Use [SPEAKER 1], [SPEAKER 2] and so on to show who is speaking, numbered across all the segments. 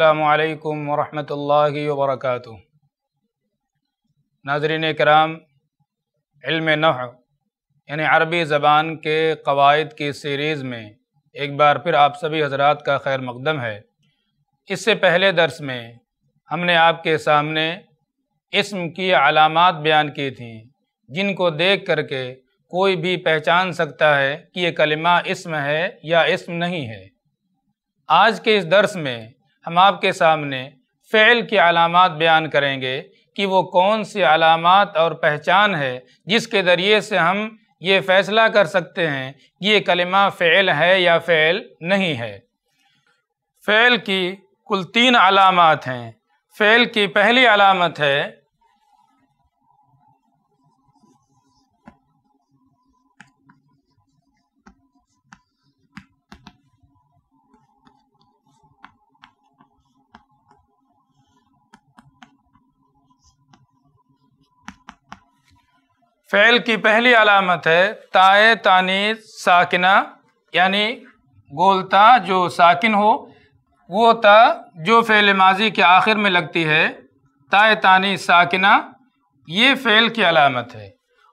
[SPEAKER 1] असलकम वरहमल वबरक नाजरीन कराम इल्म नह यानी अरबी ज़बान के कवायद की सीरीज़ में एक बार फिर आप सभी हजरात का खैर मकदम है। इससे पहले दर्स में हमने आपके सामने इसम की अलामत बयान की थी, जिनको देख करके कोई भी पहचान सकता है कि ये कलिमा इसम है या इसम नहीं है। आज के इस दर्स में हम आपके सामने फ़ैल की अलामत बयान करेंगे कि वो कौन सी अलामत और पहचान है जिसके ज़रिए से हम ये फ़ैसला कर सकते हैं कि ये कलमा फ़ैल है या फ़ैल नहीं है। फ़ैल की कुल तीन अलामत हैं। फ़ैल की पहली अलामत है फ़ैल की पहली अलामत है ताए तानी साकिना, यानी गोलता जो साकिन हो, वो ता जो फ़ेल माजी के आखिर में लगती है, ताए तानी साकिना, ये फ़ेल की अलामत है।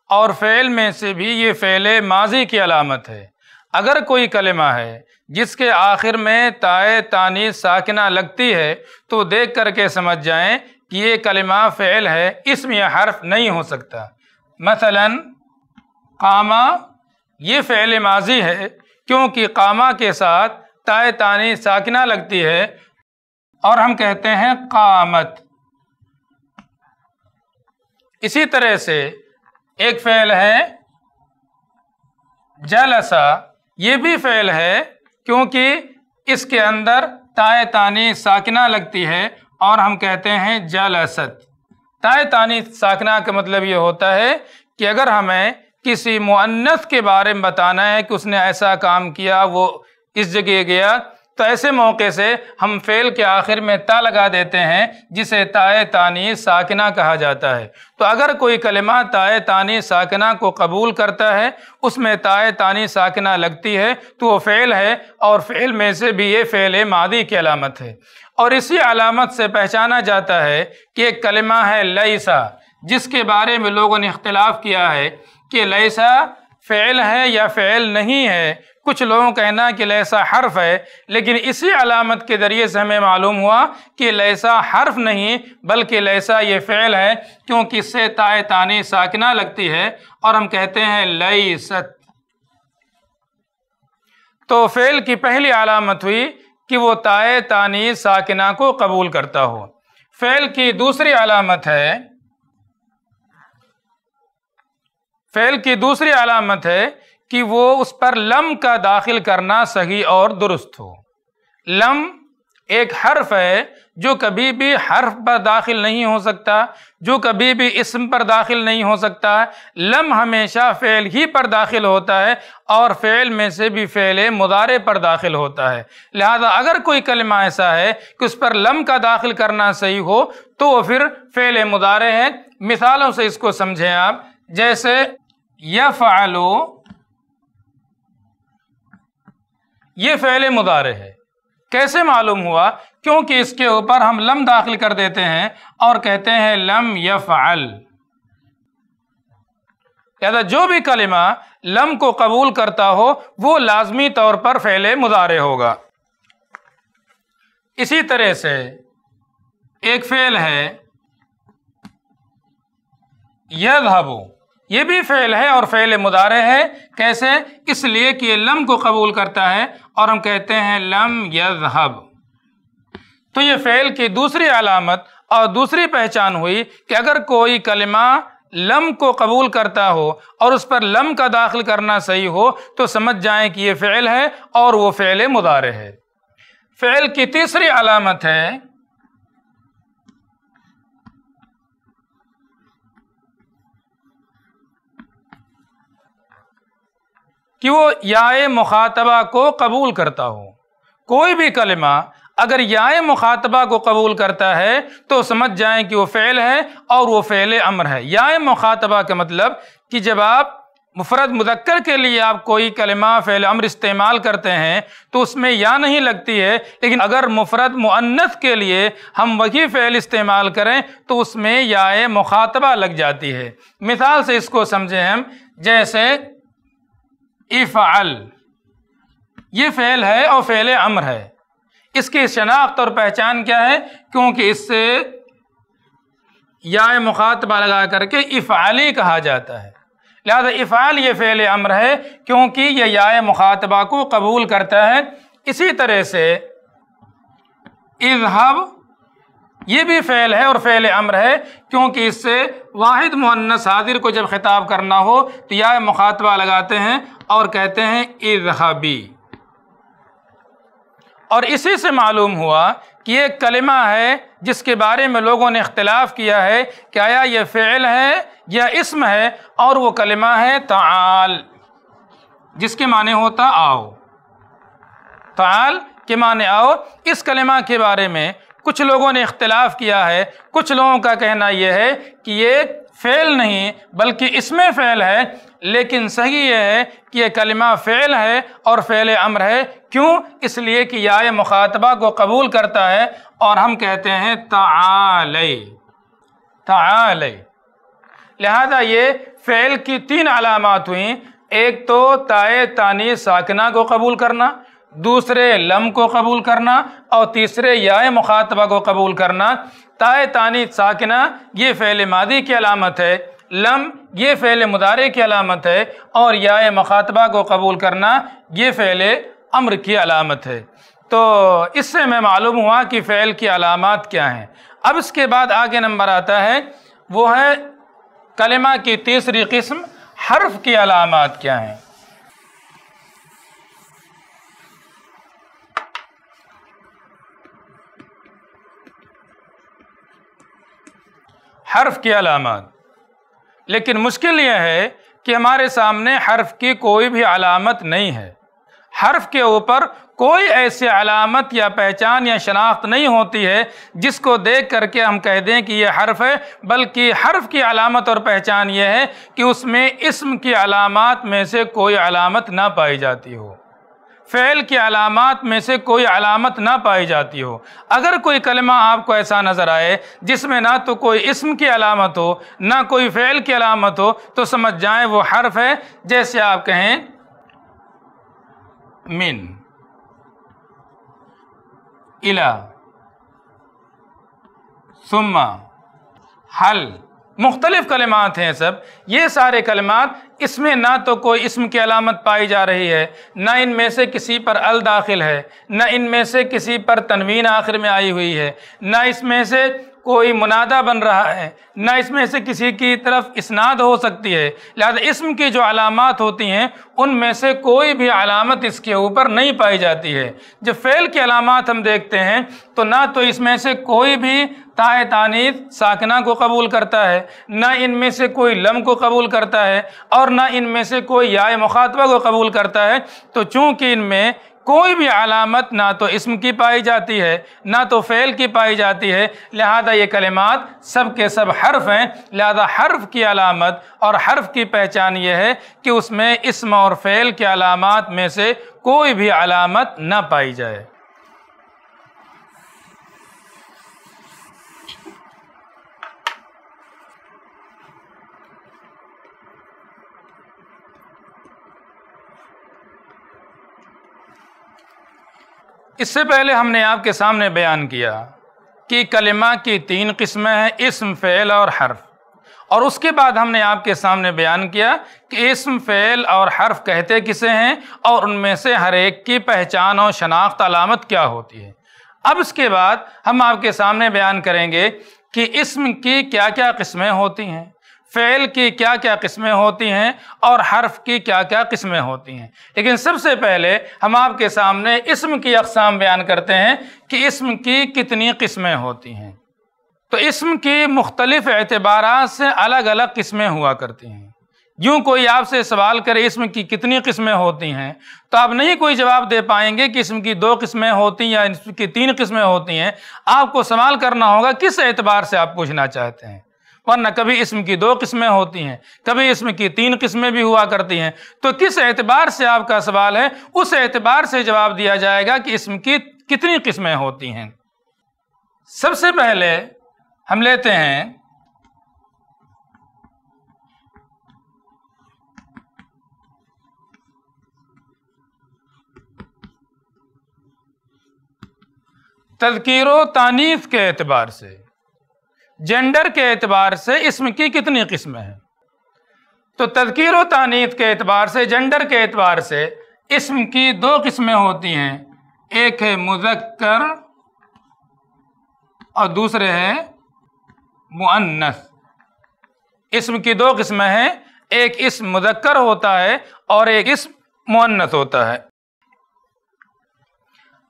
[SPEAKER 1] और फ़ेल में से भी ये फ़ेल माजी की अलामत है। अगर कोई कलमा है जिसके आखिर में ताए तानी साकिना लगती है तो देख करके समझ जाएँ कि ये कलमा फ़ेल है, इसमें हर्फ नहीं हो सकता। मसलन, कामा, ये फ़ैल माजी है, क्योंकि कामा के साथ ताए तानी साकिना लगती है, और हम कहते हैं कामत। इसी तरह से एक फ़ैल है, जलसा, ये भी फ़ैल है, क्योंकि इसके अंदर ताए तानी साकिना लगती है, और हम कहते हैं जलसत। ताय तानी साकना का मतलब ये होता है कि अगर हमें किसी मुअन्नस के बारे में बताना है कि उसने ऐसा काम किया, वो इस जगह गया तो ऐसे मौके से हम फ़ेल के आखिर में ता लगा देते हैं, जिसे ताए तानी साकिना कहा जाता है। तो अगर कोई कलिमा ताए तानी साकिना को कबूल करता है, उसमें ताए तानी साकिना लगती है तो वो फ़ेल है, और फ़ेल में से भी ये फ़ेल मादी की अलामत है। और इसी अलामत से पहचाना जाता है कि एक कलिमा है लईसा जिसके बारे में लोगों ने इख्तलाफ किया है कि लईसा फ़ेल है या फ़ेल नहीं है कुछ लोगों का कहना कि लैसा हर्फ है, लेकिन इसी अलामत के ज़रिए से हमें मालूम हुआ कि लैसा हर्फ नहीं, बल्कि लैसा ये फ़ेल है, क्योंकि इससे ताए तानी साकिना लगती है, और हम कहते हैं लई सत तो फ़ेल की पहली अलामत हुई कि वो ताए तानी साकिना को कबूल करता हो। फ़ेल की दूसरी अलामत है, फ़ेल की दूसरी अलामत है कि वो उस पर लम का दाखिल करना सही और दुरुस्त हो। लम एक हर्फ है जो कभी भी हर्फ पर दाखिल नहीं हो सकता, जो कभी भी इसम पर दाखिल नहीं हो सकता। लम हमेशा फ़ेल ही पर दाखिल होता है और फ़ेल में से भी फ़ेल मुदारे पर दाखिल होता है। लिहाजा अगर कोई कलमा ऐसा है कि उस पर लम का दाखिल करना सही हो तो वो फिर फ़ेल मुदारे हैं। मिसालों से इसको समझें आप। जैसे यफ़ालो ये फ़ैल मुदारे है। कैसे मालूम हुआ? क्योंकि इसके ऊपर हम लम दाखिल कर देते हैं और कहते हैं लम यफ़अल। या जो भी कलिमा लम को कबूल करता हो, वो लाजमी तौर पर फ़ैल मुदारे होगा। इसी तरह से एक फ़ेल है, यदहबू। ये भी फ़ेल है और फ़ेल मुदारे है। कैसे? इसलिए कि ये लम को कबूल करता है और हम कहते हैं लम यजहब। तो ये फ़ेल की दूसरी अलामत और दूसरी पहचान हुई कि अगर कोई कलमा लम को कबूल करता हो और उस पर लम का दाखिल करना सही हो तो समझ जाएँ कि ये फ़ेल है और वो फ़ेल मुदारे है। फ़ेल की तीसरी अलामत है कि वो याए मुखातबा को कबूल करता हो। कोई भी कलमा अगर याए मुखातबा को कबूल करता है तो समझ जाएँ कि वो फ़ेल है और वो फ़ेल अमर है। याए मुखातबा का मतलब कि जब आप मुफरत मुदक्कर के लिए आप कोई कलमा फ़ैल अम्र इस्तेमाल करते हैं तो उसमें या नहीं लगती है, लेकिन अगर मुफरत मुन्नत के लिए हम वही फ़ैल इस्तेमाल करें तो उसमें या मुखातबा लग जाती है। मिसाल से इसको समझें हम, जैसे इफ़ाल ये फ़ैल है और फ़ैल अम्र है। इसकी शनाख्त और पहचान क्या है? क्योंकि इससे या मुखातबा लगा करके इफ़ाली कहा जाता है। लिहाजा इफ़ाल ये फ़ैल अम्र है क्योंकि यह या मुखातबा को कबूल करता है। इसी तरह से इजहब ये भी फ़ैल है और फ़ैल अम्र है, क्योंकि इससे वाहिद मुन्नस हाजिर को जब ख़िताब करना हो तो या मुखातबा लगाते हैं और कहते हैं इजहबी और इसी से मालूम हुआ कि एक कलिमा है जिसके बारे में लोगों ने इख्तलाफ किया है कि आया ये फ़ेल है या इसम है, और वो कलिमा है ताल जिसके माने होता आओ। ताल के माने आओ। इस कलिमा के बारे में कुछ लोगों ने इख्तलाफ किया है। कुछ लोगों का कहना यह है कि ये फ़ेल नहीं, बल्कि इसमें फ़ेल है। लेकिन सही यह है कि यह कलिमा फ़ेल है और फ़ेल अम्र है। क्यों? इसलिए कि या मुखातबा को कबूल करता है और हम कहते हैं ताल ताल लिहाजा ये फ़ेल की तीन अलामत हुई। एक तो ताए तानी साकना को कबूल करना दूसरे लम को कबूल करना और तीसरे या मुखातबा को कबूल करना। ताए तानी साकिना, ये फ़ैल मादी की अलामत है। लम, ये फ़ैल मुदारे की अलामत है। और या मुखातबा को कबूल करना, ये फ़ैल अम्र की अलामत है। तो इससे मैं मालूम हुआ कि फ़ैल की अलामत क्या हैं। अब इसके बाद आगे नंबर आता है, वो है कलमा की तीसरी किस्म, हर्फ की अलामत क्या हैं। हर्फ की अलामत। लेकिन मुश्किल यह है कि हमारे सामने हर्फ की कोई भी अलामत नहीं है। हर्फ के ऊपर कोई ऐसी अलामत या पहचान या शनाख्त नहीं होती है जिसको देख करके हम कह दें कि यह हर्फ है, बल्कि हर्फ की अलामत और पहचान यह है कि उसमें इसम की अलामत में से कोई अलामत ना पाई जाती हो। फ़ैल की अलामत में से कोई अलामत ना पाई जाती हो। अगर कोई कलमा आपको ऐसा नज़र आए जिसमें ना तो कोई इसम की अलामत हो, ना कोई फ़ैल की अलामत हो तो समझ जाएँ वो हर्फ है, जैसे आप कहें, मिन, इला, सुम्मा, हल। मुख्तलिफ़ कलमात हैं सब। ये सारे कलमात इसमें ना तो कोई इसम की अलामत पाई जा रही है, ना इनमें से किसी पर अल दाखिल है, ना इनमें से किसी पर तनवीन आखिर में आई हुई है, ना इसमें से कोई मुनादा बन रहा है, न इसमें से किसी की तरफ़ इसनाद हो सकती है। लिहाजा इसम की जो अलामत होती हैं, उनमें से कोई भी अलामत इसके ऊपर नहीं पाई जाती है। जब फ़ेल की अलामत हम देखते हैं तो ना तो इसमें से कोई भी ताए तानीस साकना को कबूल करता है, ना इनमें से कोई लम को कबूल करता है, और ना इनमें से कोई या मुखातबा को कबूल करता है। तो चूँकि इनमें कोई भी अलामत ना तो इसम की पाई जाती है, ना तो फ़ैल की पाई जाती है। लिहाजा ये कलिमात सब के सब हर्फ हैं। लिहाजा हर्फ की अलामत और हर्फ की पहचान ये है कि उसमें इसम और फ़ेल के अलामत में से कोई भी अलामत ना पाई जाए। इससे पहले हमने आपके सामने बयान किया कि कलिमा की तीन किस्में हैं, इसम, फ़ेल और हर्फ। और उसके बाद हमने आपके सामने बयान किया कि इसम, फ़ेल और हर्फ कहते किसे हैं और उनमें से हर एक की पहचान और शनाख्त अलामत क्या होती है। अब इसके बाद हम आपके सामने बयान करेंगे कि इसम की क्या क्या किस्में होती हैं। फ़ेल की क्या क्या किस्में होती हैं और हर्फ की क्या क्या किस्में होती हैं। लेकिन सबसे पहले हम आपके सामने इसम की अकसाम बयान करते हैं कि इसम की कितनी किस्में होती हैं। तो इसम की मुख्तलिफ़ एतबार से अलग अलग किस्में हुआ करती हैं। यूँ कोई आपसे सवाल करे इसम की कितनी किस्में होती हैं तो आप नहीं कोई जवाब दे पाएँगे कि इसम की दो किस्में होती हैं या इसम की तीन किस्में होती हैं। आपको सवाल करना होगा किस एतबार से आप पूछना चाहते हैं। वरना कभी इसम की दो किस्में होती हैं, कभी इसम की तीन किस्में भी हुआ करती हैं। तो किस एतबार से आपका सवाल है, उस एतबार से जवाब दिया जाएगा कि इसम की कितनी किस्में होती हैं। सबसे पहले हम लेते हैं तदकीर तानीफ के एतबार से। जेंडर के एतबार से इसम की कितनी किस्में हैं? तो तदकीर तानीफ के एतबार से, जेंडर के एतबार से इसम की दो किस्में होती हैं। एक है मुजक्कर और दूसरे है मुअन्नस। इसम की दो किस्में हैं। एक इसम मुजक्कर होता है और एक इसम मुअन्नस होता है।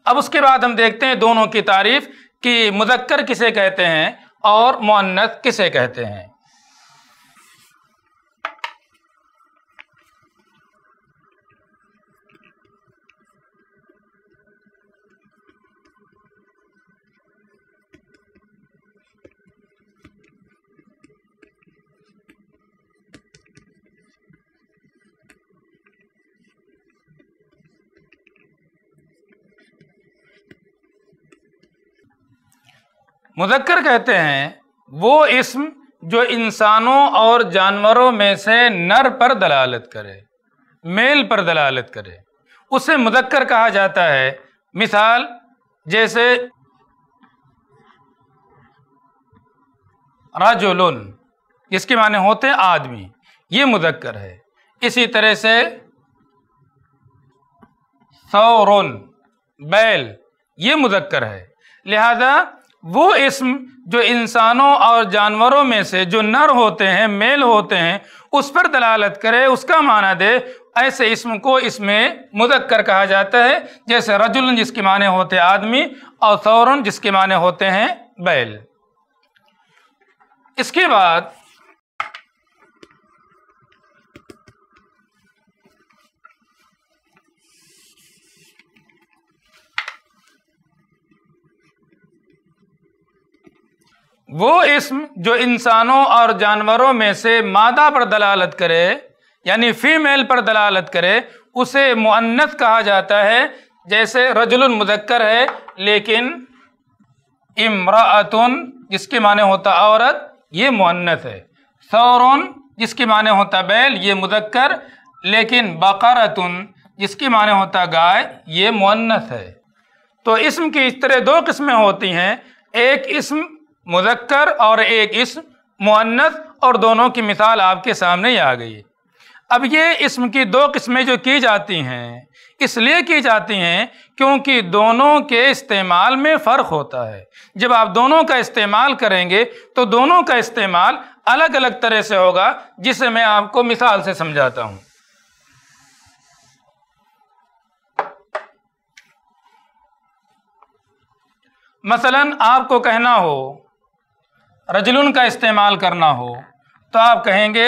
[SPEAKER 1] अब उसके बाद हम देखते हैं दोनों की तारीफ़ कि मुदक्कर किसे कहते हैं? और मुन्नत किसे कहते हैं? मुदक्कर कहते हैं, वो इसम जो इंसानों और जानवरों में से नर पर दलालत करे, मेल पर दलालत करे। उसे मुदक्कर कहा जाता है। मिसाल, जैसे राजुलन जिसके माने होते हैं आदमी। ये मुदक्कर है। इसी तरह से सौरन, बैल, ये मुदक्कर है। लिहाजा वो इसम जो इंसानों और जानवरों में से जो नर होते हैं, मेल होते हैं, उस पर दलालत करे, उसका माना दे, ऐसे इसम को इसमें मुदक्कर कहा जाता है। जैसे रजुल जिसके माने होते आदमी और सौरन जिसके माने होते हैं बैल। इसके बाद वो इसम जो इंसानों और जानवरों में से मादा पर दलालत करे, यानी फीमेल पर दलालत करे, उसे मुन्नत कहा जाता है। जैसे रजुल मुदक्कर है, लेकिन इमरातन जिसके माने होता औरत, ये मुन्नत है। सौरन, जिसके माने होता बैल, ये मुदक्कर लेकिन बकरतुन, जिसके माने होता गाय, ये मुन्नत है। तो इसम की इस तरह दो किस्में होती हैं। एक इसम मुजक्कर और एक इस मुन्नत और दोनों की मिसाल आपके सामने आ गई अब ये इसम की दो किस्में जो की जाती हैं, इसलिए की जाती हैं क्योंकि दोनों के इस्तेमाल में फ़र्क होता है। जब आप दोनों का इस्तेमाल करेंगे तो दोनों का इस्तेमाल अलग अलग तरह से होगा, जिसे मैं आपको मिसाल से समझाता हूँ। मसलन, आपको कहना हो रजलुन का इस्तेमाल करना हो तो आप कहेंगे,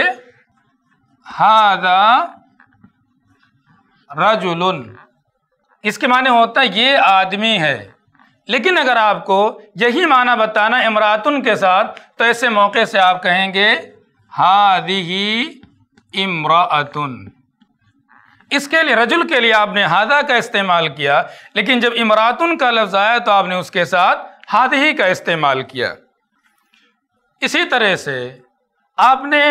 [SPEAKER 1] हादा रजुलन। इसके माने होता है, ये आदमी है। लेकिन अगर आपको यही माना बताना इमरातुन के साथ तो ऐसे मौके से आप कहेंगे हादी इमरातुन। इसके लिए, रजुल के लिए आपने हादा का इस्तेमाल किया, लेकिन जब इमरातुन का लफ्ज़ आया तो आपने उसके साथ हादही का इस्तेमाल किया। इसी तरह से आपने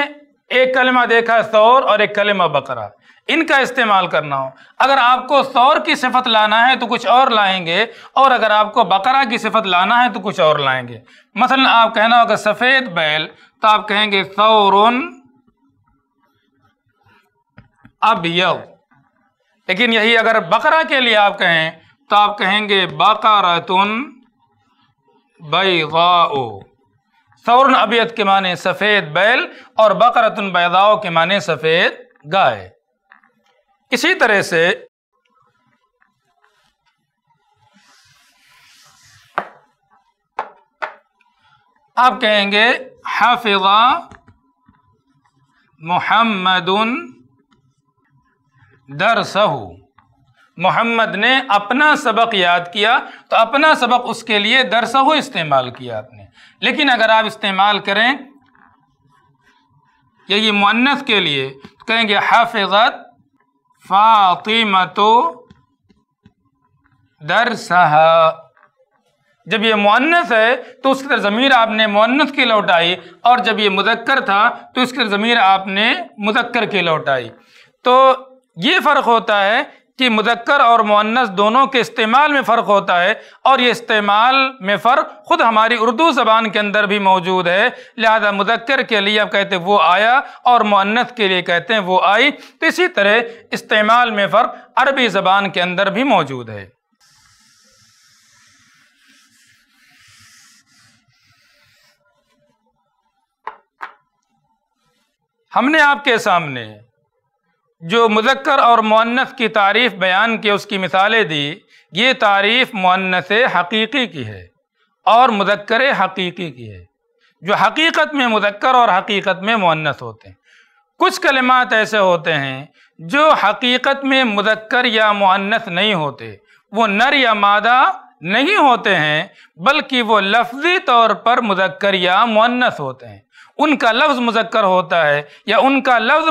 [SPEAKER 1] एक कलमा देखा सौर और एक कलमा बकरा। इनका इस्तेमाल करना हो। अगर आपको सौर की सिफत लाना है तो कुछ और लाएँगे, और अगर आपको बकरा की सिफत लाना है तो कुछ और लाएँगे। मसलन आप कहना होगा सफ़ेद बैल तो आप कहेंगे, सौरन, अब यव लेकिन यही अगर बकरा के लिए आप कहें तो आप कहेंगे, बकरतुन बैगाओ। सौरन अबियत के माने सफ़ेद बैल और बकरतन बैदाओ के माने सफ़ेद गाय। इसी तरह से आप कहेंगे, हाफिजा मोहम्मदन दरसहू। मोहम्मद ने अपना सबक याद किया तो अपना सबक उसके लिए दरसहू इस्तेमाल किया आपने। लेकिन अगर आप इस्तेमाल करें, यही मुन्नस के लिए तो कहेंगे, हाफिजत फ़ातिमतो दरसहा। जब ये मुन्नस है तो उसकी तरफ़ ज़मीर आपने मुन्नस की लौटाई, और जब ये मुदक्कर था तो इसकी तरफ़ ज़मीर आपने मुदक्कर की लौटाई। तो ये फ़र्क होता है कि मुदक्कर और मुन्नस दोनों के इस्तेमाल में फ़र्क होता है और ये इस्तेमाल में फ़र्क ख़ुद हमारी उर्दू ज़बान के अंदर भी मौजूद है। लिहाजा मुदक्कर के लिए आप कहते हैं, वो आया और मुन्नस के लिए कहते हैं, वो आई। तो इसी तरह इस्तेमाल में फ़र्क अरबी ज़बान के अंदर भी मौजूद है। हमने आपके सामने जो मुजक्कर और मुन्नस की तारीफ़ बयान की उसकी मिसालें दी, ये तारीफ़ मुन्नस हकीकी की है और मुजक्कर हकीकी की है, जो हकीकत में मुजक्कर और हकीकत में मुन्नस होते हैं। कुछ कलिमात ऐसे होते हैं, जो हकीकत में मुजक्कर या मुन्नस नहीं होते, वो नर या मादा नहीं होते हैं, बल्कि वो लफ्ज़ी तौर पर मुजक्कर या मुन्नस होते हैं। उनका लफ्ज़ मुजक्कर होता है या उनका लफ्ज़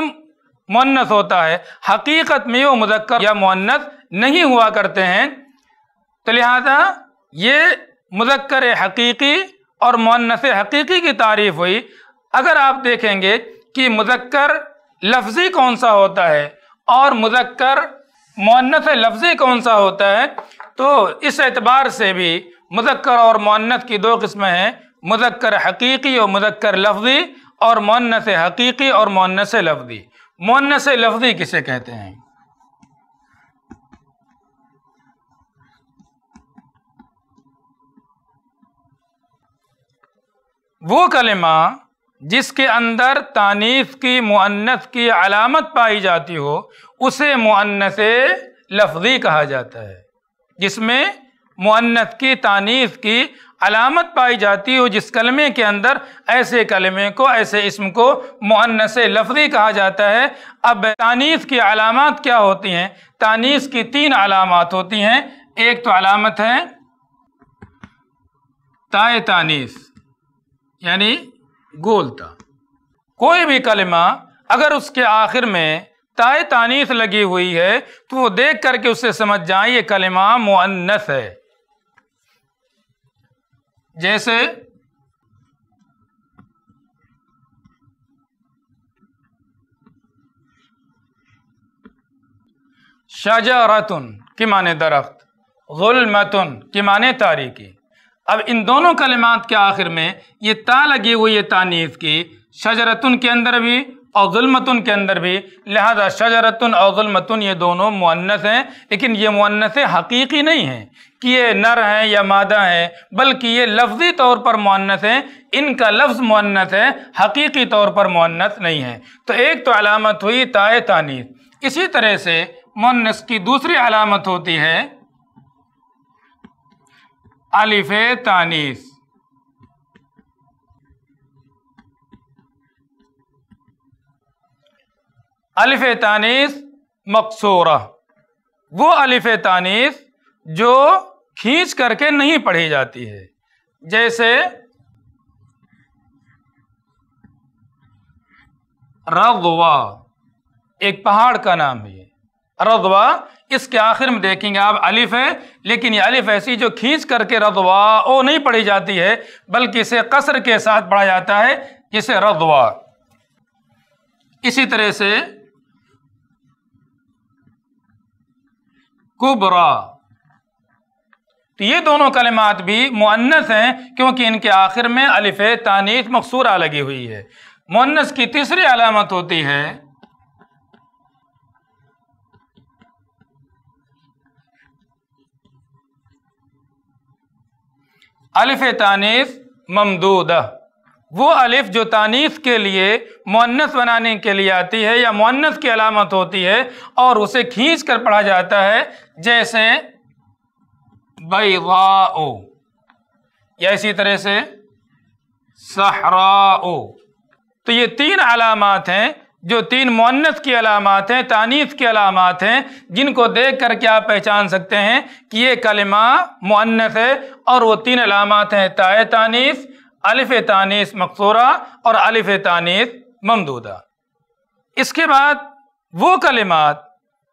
[SPEAKER 1] मुन्नस होता है। हकीकत में वो मुजक्कर या मुन्नस नहीं हुआ करते हैं। तो लिहाजा ये मुजक्कर हकीकी और मुन्नस हकीकी की तारीफ़ हुई। अगर आप देखेंगे कि मुजक्कर लफ्ज़ी कौन सा होता है और मुजक्कर मुन्नस लफ्ज़ी कौन सा होता है तो इस एतबार से भी मुजक्कर और मुन्नस की दो किस्में हैं। मुजक्कर हकीकी और मुजक्कर लफ्ज़ी और मुन्नस हकीकी और मुन्नस लफ्ज़ी। मुन्नस लफ्ज़ी किसे कहते हैं? वो कलमा जिसके अंदर तानीफ की मुन्नस की अलामत पाई जाती हो, उसे मुन्नस लफ्ज़ी कहा जाता है। जिसमें मुन्नस की तानीस की अलामत पाई जाती हो जिस कलमे के अंदर ऐसे कलमे को, ऐसे इसम को मुन्नस लफ्ज़ी कहा जाता है। अब तानीस की अलामत क्या होती हैं? तानीस की तीन अलामत होती हैं। एक तो अलामत है ताए तानीस यानी गोलता। कोई भी कलमा अगर उसके आखिर में ताए तानीस लगी हुई है तो वो देख करके उससे समझ जाए, ये कलमा मुन्नस है। जैसे शजरतुन के माने दरख्त, गुलमतुन की माने तारीकी अब इन दोनों कलिमात के आखिर में ये ता लगी हुई है तानीफ की, शजरतुन के अंदर भी और जुलमतुन के अंदर भी, लिहाजा शजरतुन और जुलमतुन ये दोनों मुन्नस हैं, लेकिन ये मुन्नस हकीकी नहीं हैं कि ये नर हैं या मादा हैं, बल्कि ये लफ्ज़ी तौर पर मुन्नस हैं, इनका लफ्ज़ मुन्नस है, हकीकी तौर पर मुन्नस नहीं है। तो एक तो अलामत हुई ताए तानीस इसी तरह से मुन्नस की दूसरी अलामत होती है अलिफ तानीस अलिफ तानीस मकसूरा। वो अलिफ तानीस जो खींच करके नहीं पढ़ी जाती है। जैसे रदवा एक पहाड़ का नाम है। रदवा इसके आखिर में देखेंगे आप अलिफ है, लेकिन ये अलिफ ऐसी जो खींच करके रदवा ओ नहीं पढ़ी जाती है, बल्कि इसे कसर के साथ पढ़ा जाता है, जिसे रदवा इसी तरह से कुबरा। तो ये दोनों कलिमात भी मुन्नस हैं, क्योंकि इनके आखिर में अलिफ तानीस मकसूरा लगी हुई है। मुन्नस की तीसरी अलामत होती है, अलिफ तानीस ममदूदा। वो अलिफ जो तानीस के लिए मुन्नस बनाने के लिए आती है या मुन्नस की अलामत होती है और उसे खींच कर पढ़ा जाता है, जैसे बैवाओ या इसी तरह से सहराओ। तो ये तीन अलामत हैं, जो तीन मुन्नस की अलामत हैं, तानीस की अलामत हैं, जिनको देख कर के आप पहचान सकते हैं कि ये कलमा मुन्नस है और वो तीन अलामत हैं, ताए तानीस अलिफ तानीस मकसूरा और अलिफ तानीस ममदूदा। इसके बाद वो कलिमात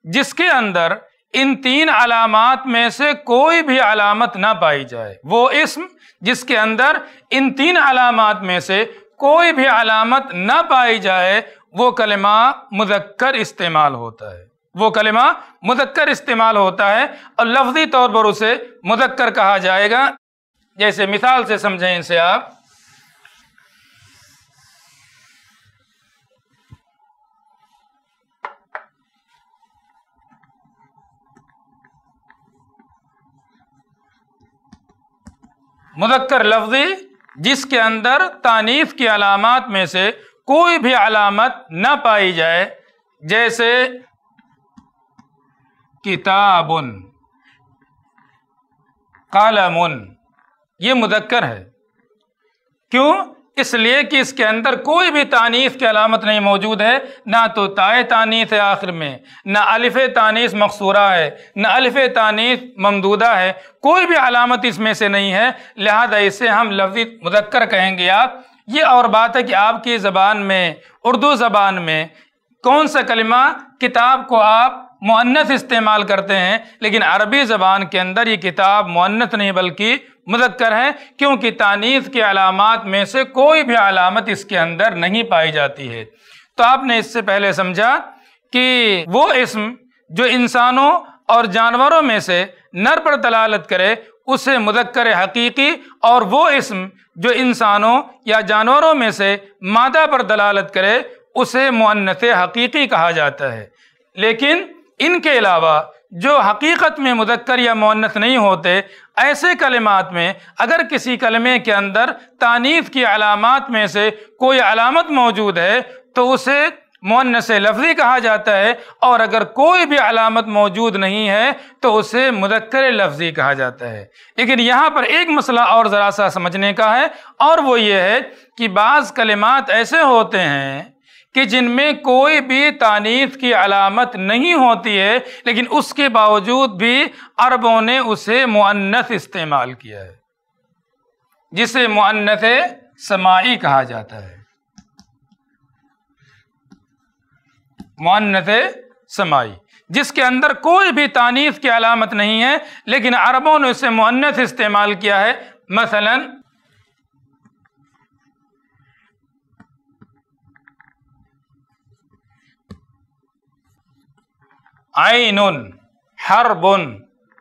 [SPEAKER 1] जिसके अंदर इन तीन अलामत में से कोई भी अलामत ना पाई जाए, वो इसम जिसके अंदर इन तीन अलामत में से कोई भी अलामत ना पाई जाए, वो कलमा मुदक्कर इस्तेमाल होता है। वो कलमा मुदक्कर इस्तेमाल होता है और लफ्जी तौर पर उसे मुदक्कर कहा जाएगा। जैसे मिसाल से समझें इसे आप। मुदक्कर लफ्जी, जिसके अंदर तानीफ की अलामत में से कोई भी अलामत न पाई जाए, जैसे किताबुन, कालमुन। ये मुदक्कर है। क्यों? इसलिए कि इसके अंदर कोई भी तानीस की अलामत नहीं मौजूद है। ना तो ताए तानीस है आखिर में, ना अलिफ तानीस मकसूरा है, ना अलिफ तानीस ममदूदा है। कोई भी अलामत इसमें से नहीं है। लिहाजा इसे हम लफ्ज़ मुदक्कर कहेंगे आप। ये और बात है कि आपकी ज़बान में, उर्दू ज़बान में कौन सा कलिमा किताब को आप मुन्नत इस्तेमाल करते हैं, लेकिन अरबी ज़बान के अंदर ये किताब मुन्नत नहीं, बल्कि मुदक्कर है, क्योंकि तानीस के अलामत में से कोई भी अलामत इसके अंदर नहीं पाई जाती है। तो आपने इससे पहले समझा कि वो इसम जो इंसानों और जानवरों में से नर पर दलालत करे, उसे मुदक्कर हकीकी, और वो इसम जो इंसानों या जानवरों में से मादा पर दलालत करे, उसे मुन्नत हकीकी कहा जाता है। लेकिन इनके अलावा जो हकीकत में मुदक्कर या मुन्नत नहीं होते, ऐसे कलिमात में, अगर किसी कलमे के अंदर तानीफ की अलामत में से कोई अलामत मौजूद है तो उसे मुन्नस लफ्ज़ी कहा जाता है, और अगर कोई भी अलामत मौजूद नहीं है तो उसे मुदक्कर लफ्ज़ी कहा जाता है। लेकिन यहाँ पर एक मसला और ज़रा सा समझने का है, और वो ये है कि बाज़ कलिमात ऐसे होते हैं कि जिनमें कोई भी तानीफ की अलामत नहीं होती है, लेकिन उसके बावजूद भी अरबों ने उसे मुन्नत इस्तेमाल किया है, जिसे मुन्नत समाई कहा जाता है। मुन्नत समाई, जिसके अंदर कोई भी तानीफ की अलामत नहीं है, लेकिन अरबों ने उसे मुन्नत इस्तेमाल किया है, मसलन आइन हरबुन,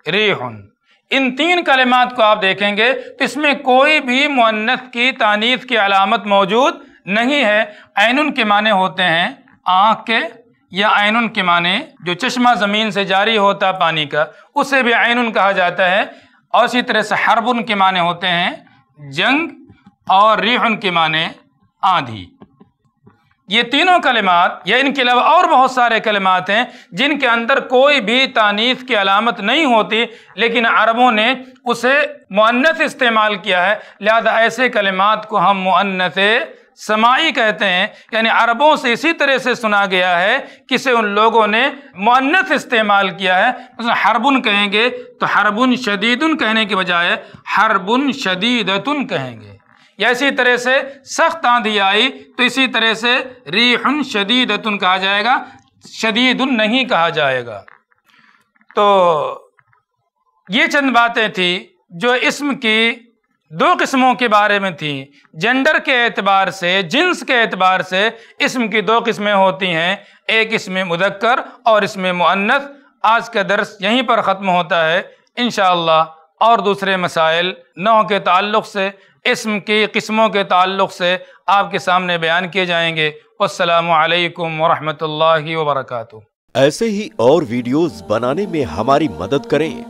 [SPEAKER 1] रेहन। इन तीन कलिमात को आप देखेंगे तो इसमें कोई भी मुन्नत की तानीफ की अलामत मौजूद नहीं है। आइन के माने होते हैं आँख के या आइन के माने जो चश्मा ज़मीन से जारी होता पानी का। उसे भी आइन कहा जाता है। और इसी तरह से हरबुन के माने होते हैं जंग और रेहन के माने आंधी। ये तीनों कलिमात, या इनके अलावा और बहुत सारे कलिमात हैं, जिनके अंदर कोई भी तानीफ की अलामत नहीं होती, लेकिन अरबों ने उसे मुन्नत इस्तेमाल किया है। लिहाजा ऐसे कलिमात को हम मुन्नत समाई कहते हैं, यानी अरबों से इसी तरह से सुना गया है कि से उन लोगों ने मुन्नत इस्तेमाल किया है। मतलब हरबुन कहेंगे तो हरबुन शदीदुन कहने के बजाय हरबुन शदीदतुन कहेंगे। या इसी तरह से सख्त आंधी आई तो इसी तरह से रीहन शदीदतुन कहा जाएगा, शदीदुन नहीं कहा जाएगा। तो ये चंद बातें थी जो इसम की दो किस्मों के बारे में थी। जेंडर के एतबार से, जिन्स के एतबार से इसम की दो किस्में होती हैं, एक इसमें मुदक्कर और इसमें मुन्नस आज का दर्स यहीं पर ख़त्म होता है इन और दूसरे मसाइल, नौ के ताल्लुक़ से। इसम की किस्मों के ताल्लुक़ से आपके सामने बयान किए जाएँगे। असलकम वरहमल
[SPEAKER 2] ऐसे ही और वीडियोस बनाने में हमारी मदद करें।